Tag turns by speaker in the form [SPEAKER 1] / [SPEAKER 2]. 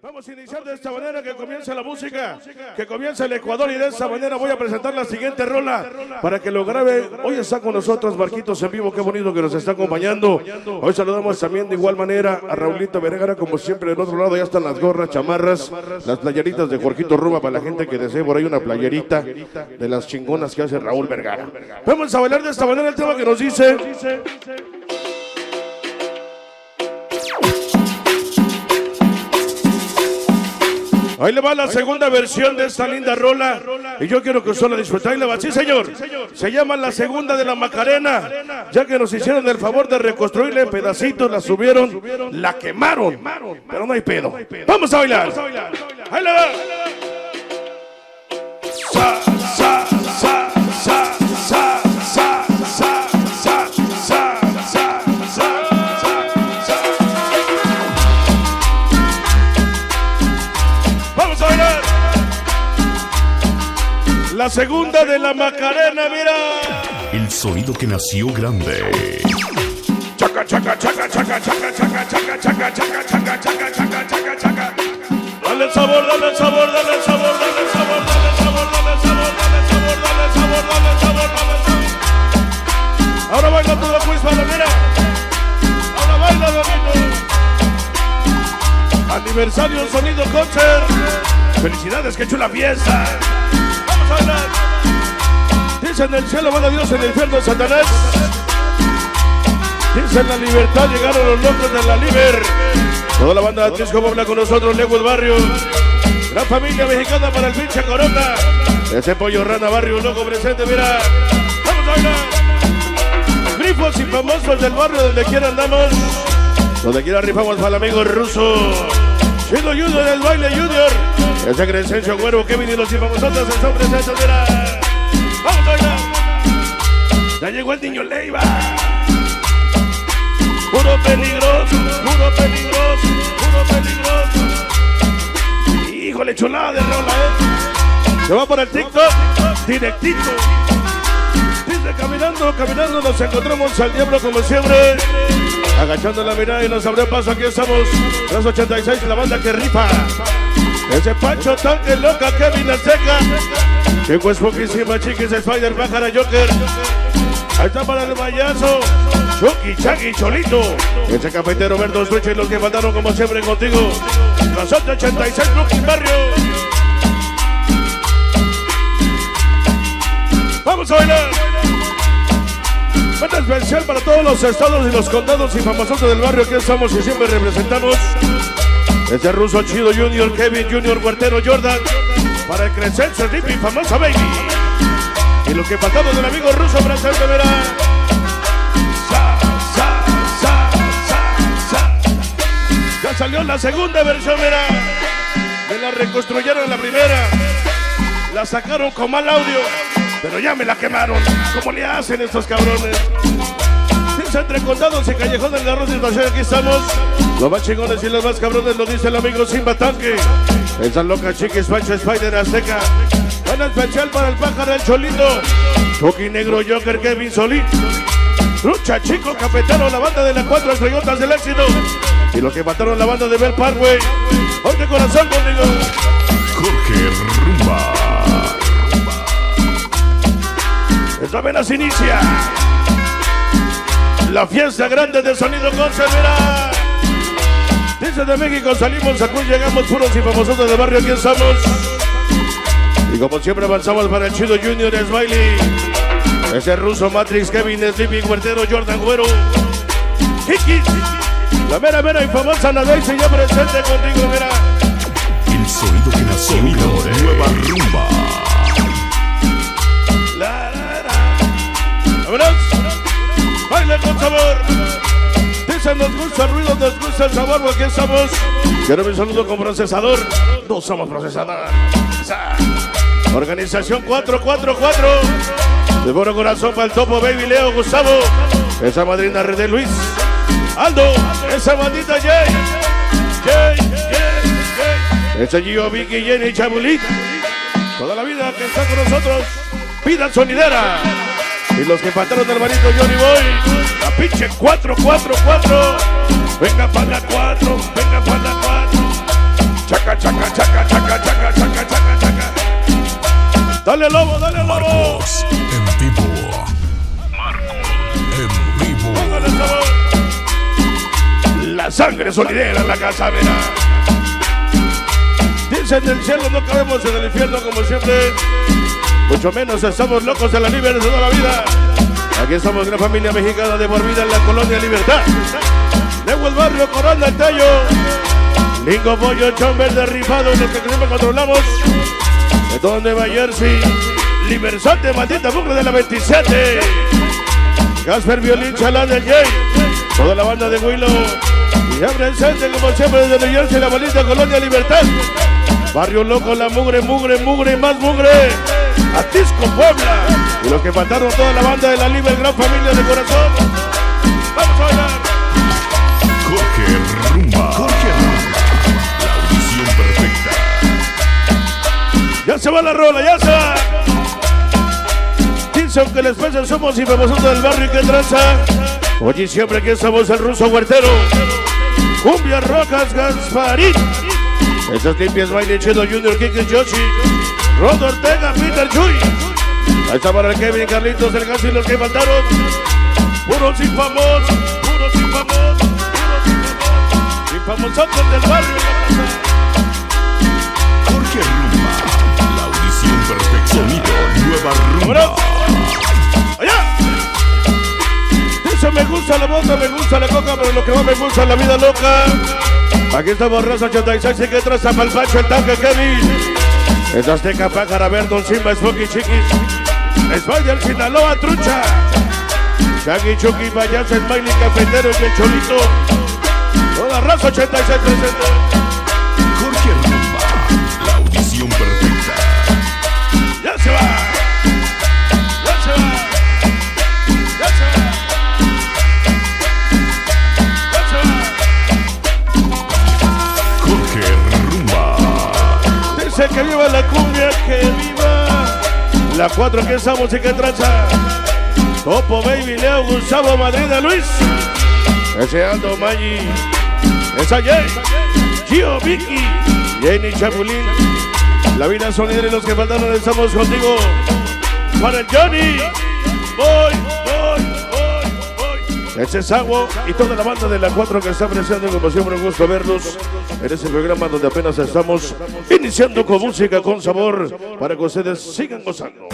[SPEAKER 1] Vamos a iniciar de esta manera que comience la música, que comience el Ecuador y de esta manera voy a presentar la siguiente rola para que lo grabe. Hoy está con nosotros Marquitos en vivo, qué bonito que nos está acompañando. Hoy saludamos también de igual manera a Raulito Vergara, como siempre del otro lado ya están las gorras, chamarras, las playeritas de Jorgito Ruba para la gente que desee por ahí una playerita de las chingonas que hace Raúl Vergara. Vamos a bailar de esta manera el tema que nos dice... Ahí le va la segunda versión de esta linda rola. Y yo quiero que usted la disfrute. Ahí le va. Sí, señor. Se llama La Segunda de la Macarena. Ya que nos hicieron el favor de reconstruirle en pedacitos, la subieron, la quemaron. Pero no hay pedo. Vamos a bailar. Ahí le va. La segunda de la Macarena, mira.
[SPEAKER 2] El sonido que nació grande.
[SPEAKER 1] Chaca, chaca, chaca, chaca, chaca, chaca, chaca, chaca, chaca, chaca, chaca, chaca, chaca, chaca. Dale el sabor, dale el sabor, dale el sabor, dale el sabor, dale el sabor, dale el sabor, dale el sabor, dale el sabor, dale el sabor, dale el sabor. Ahora baila todo pues para mira. Ahora baila bonito. Aniversario Sonido Concert. Felicidades, que chula fiesta. Bailar. Dice en el cielo, van a Dios, en el infierno, Satanás. Dice en la libertad, llegaron los locos de la Liber. Toda la banda de Atlisco habla con nosotros, Lego el Barrio. Gran familia mexicana para el pinche Corona. Ese pollo rana barrio loco presente, mira. Vamos a bailar. Grifos y famosos del barrio donde quiera andamos. Donde quiera rifamos para el amigo ruso. Chido Junior del baile Junior. Ese Crescencio Güero, Kevin y los infamosotes están presentes, mira. Vamos a. Ya llegó el niño Leiva. Puro peligroso, puro peligroso, puro peligroso. Híjole, chulada de rola, ¿eh? Se va para el TikTok, directito. Dice caminando, caminando, nos encontramos al diablo como siempre. Agachando la mirada y nos abrió paso, aquí estamos. Los 86, la banda que rifa. Ese Pancho Tanque Loca, Kevin Azteca. Chico es poquísima, chiquis, Spider, Pájara, Joker. Ahí está para el payaso. Chucky, Chucky, Cholito. Ese cafetero Roberto Estuche y los que faltaron como siempre contigo. Los 86 Brooklyn Barrio. Vamos a bailar. Banda especial para todos los estados y los condados y famosos del barrio que estamos y siempre representamos. Ese ruso chido Junior, Kevin Junior, Huertero Jordan. Para el Crescencio, Rippy, famosa baby. Y lo que faltamos del amigo ruso presente, verá. Sa, sa, sa, sa. Ya salió la segunda versión, mira. Me la reconstruyeron la primera. La sacaron con mal audio. Pero ya me la quemaron. ¿Cómo le hacen estos cabrones? Entre condados y callejones de arroz y aquí estamos. Los más chingones y los más cabrones lo dice el amigo Simba Tanque. Esa loca chiquis, Pancho Spider Azteca. Buena especial para el pájaro, el cholito. Chucky Negro, Joker, Kevin Solín. Lucha Chico, Cafetero, la banda de las cuatro estrellotas del éxito. Y los que mataron la banda de Bell Parkway. Hoy de corazón conmigo.
[SPEAKER 2] Jorge Rumba.
[SPEAKER 1] Esta apenas inicia. La fiesta grande de Sonido mira. Dice de México, salimos, aquí llegamos puros y famosos del barrio, aquí estamos. Y como siempre avanzamos para el chido Junior Smiley. Ese ruso Matrix, Kevin, Sleepy, Huertero, Jordan Güero. Kiki. La mera, mera y famosa Nadie ya presente contigo, mira.
[SPEAKER 2] El sonido que nació grande. Nueva rumba.
[SPEAKER 1] La. ¡Vámonos! ¡Baile con sabor! Dicen nos gusta el ruido, nos gusta el sabor, porque estamos. Quiero mi saludo con procesador. No somos procesador. Sa. Organización 444. De buen corazón para el topo, baby Leo, Gustavo. Esa madrina René Luis. Aldo. Esa bandita. Jay, Jay, Jay. Ese Gio, Vicky, Jenny, Chabulita. Toda la vida que está con nosotros. Vida sonidera. Y los que mataron al barito Johnny Boy, la pinche 444. Venga para la 4, venga para la 4. Chaca, chaca, chaca, chaca, chaca, chaca, chaca, chaca. Dale lobo, dale lobo. Marcos
[SPEAKER 2] en vivo. Marcos en vivo.
[SPEAKER 1] La sangre solidera en la casa, verá. Dicen del cielo, no cabemos en el infierno como siempre. Mucho menos estamos locos de la libertad de toda la vida. Aquí estamos una familia mexicana de en la colonia Libertad. De el barrio Corona el Tallo. Lingo Pollo, Chon Verde Rifado, los que siempre controlamos. De todo Nueva Jersey. Libersante, maldita bucle de la 27. Casper Violín, Chalán del Jay. Toda la banda de Willow. Y abre el centro como siempre desde New Jersey, la bonita colonia Libertad. Barrio Loco, la mugre, mugre, mugre, más mugre. Atisco, Puebla. Y los que faltaron toda la banda de la Libre, gran familia de corazón. Vamos a bailar.
[SPEAKER 2] Jorge Rumba. Jorge Rumba. La audición perfecta.
[SPEAKER 1] Ya se va la rola, ya se va. Dice aunque les pese somos y famosos del barrio y que tranza. Oye, siempre aquí estamos el ruso huertero. Cumbia Rojas Gasparín. Esas limpias baile chido Junior Kike Yoshi. Rodo Ortega, Peter Chuy. Ahí está para el Kevin Carlitos, el Gas y los que faltaron. Puros infamos, puros infamos, puros infamos. Infamosotes del barrio.
[SPEAKER 2] Jorge Rumba. La audición perfecta. Sonido Nueva Rumba.
[SPEAKER 1] ¡Allá! Dice, me gusta la boca, me gusta la coca, pero lo que más me gusta es la vida loca. Aquí estamos, Raza 86, y que traza Malpacho, el tanque Kevin. Es Azteca, Pájara, Verdon, Simba, Smokey, Chiquis. Spider, Sinaloa, Trucha. Shaggy, Chucky, Payaso, Smiley, Cafetero y el Cholito. Toda Raza 86 presente.
[SPEAKER 2] Jorge Rumba. La audición perfecta.
[SPEAKER 1] ¡Ya se va! Cuatro que esa música traza. Topo Baby, Leo, Gustavo, Madrid, Luis. Ese Ando, Maggi. Esa Jay. Gio, Vicky. Jenny, Chapulín. La vida son líderes los que faltaron, estamos contigo. Para Johnny. Voy, voy, voy, voy. Ese es Agua y toda la banda de la 4 que está apreciando, como siempre, un gusto verlos en este programa donde apenas estamos iniciando con música con sabor para que ustedes sigan gozando.